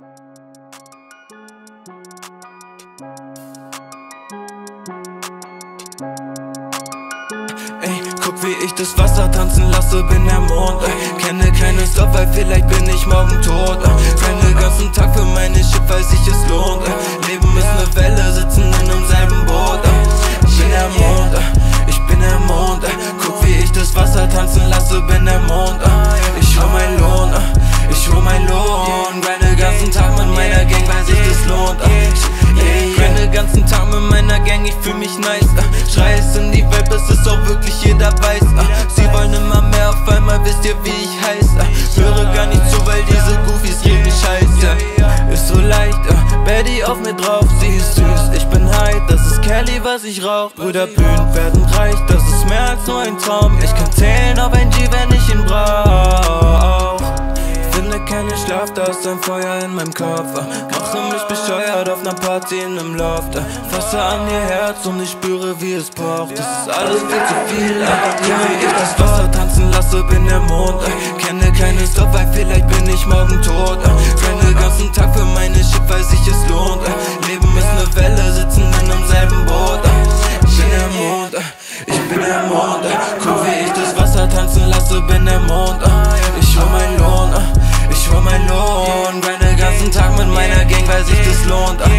Ey, guck wie ich das Wasser tanzen lasse, bin der Mond ey. Kenne keine Stop, weil vielleicht bin ich morgen tot ey. Renne ganzen Tag für meine Shit, weil sich es lohnt ey. Leben ist ne Welle, sitzen in demselben Boot ey. Ich bin der Mond, ey. ich bin der Mond ey. Guck wie ich das Wasser tanzen lasse, bin der Mond ey. Ganzen Tag mit meiner Gang, ich fühl mich nice Schrei es in die Welt, bis es auch wirklich jeder weiß Sie wollen immer mehr, auf einmal wisst ihr wie ich heiß Höre gar nicht zu, weil diese Goofies reden scheiße. Ist so leicht, Betty auf mir drauf, sie ist süß Ich bin high, das ist Kelly, was ich rauch. Brüder Bühnen werden reich, das ist mehr als nur ein Traum. Ich kann zählen auf ein G, wenn ich ihn brauch Feuer in meinem Kopf Mache mich bescheuert auf ner Party in nem Loft. Fasse an ihr Herz und ich spüre wie es pocht. Das ist alles viel zu viel Ja, wie ich das Wasser tanzen lasse, bin der Mond. Kenne keine Stop, weil vielleicht bin ich morgen tot. Renne ganzen Tag für meine Shit, weil sich es lohnt. Leben ist ne Welle, sitzen in nem selben Boot. Ich bin der Mond, ich bin der Mond. Guck, wie ich das Wasser tanzen lasse, bin der Mond. blond